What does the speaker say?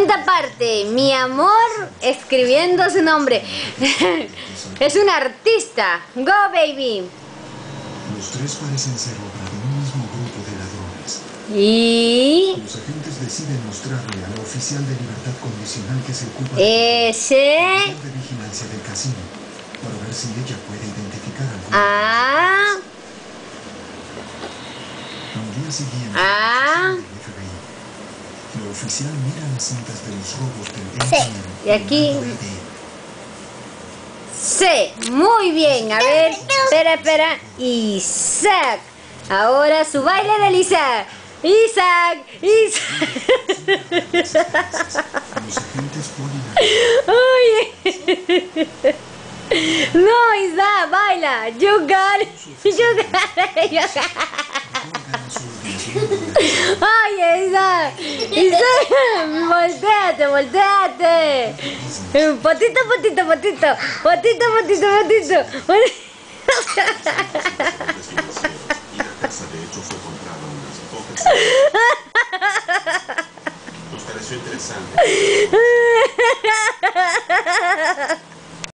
Segunda parte, mi amor escribiendo su nombre. es un artista. Go, baby. Los tres parecen ser obra de un mismo grupo de ladrones. Y Los agentes deciden mostrarle a la oficial de libertad condicional que se ocupa de ese. de vigilancia del casino para ver si ella puede identificar a alguno. Ah, Al día siguiente, Ah. Oficial mira las cintas de los robos del Sí, y aquí-. C. Muy bien. A ver, espera, espera. Isaac. Ahora su baile del Isaac. Isaac, Isaac. Ay. No, Isaac, baila. You got it. You got it. You got it. colgan su organización Ay, Isaac. Isaac, volteate, volteate. Potito, potito, potito. Potito, potito, potito. Nos pareció interesante.